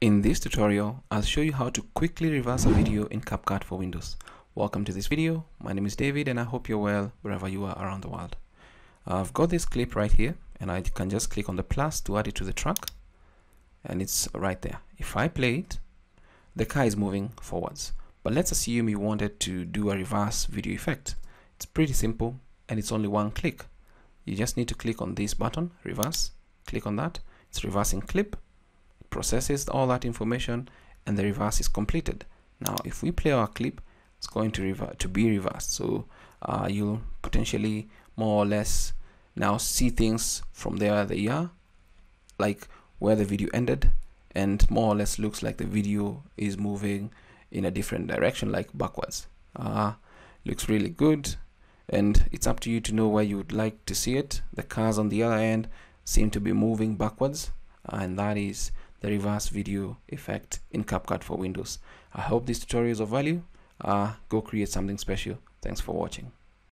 In this tutorial, I'll show you how to quickly reverse a video in CapCut for Windows. Welcome to this video. My name is David and I hope you're well wherever you are around the world. I've got this clip right here and I can just click on the plus to add it to the track and it's right there. If I play it, the car is moving forwards. But let's assume you wanted to do a reverse video effect. It's pretty simple and it's only one click. You just need to click on this button, reverse, click on that. It's reversing clip processes all that information and the reverse is completed. Now, if we play our clip, it's going to revert to be reversed. So uh, you'll potentially more or less now see things from there they are, like where the video ended, and more or less looks like the video is moving in a different direction, like backwards. Uh, looks really good, and it's up to you to know where you would like to see it. The cars on the other end seem to be moving backwards, and that is the reverse video effect in CapCut for Windows. I hope this tutorial is of value. Uh, go create something special. Thanks for watching.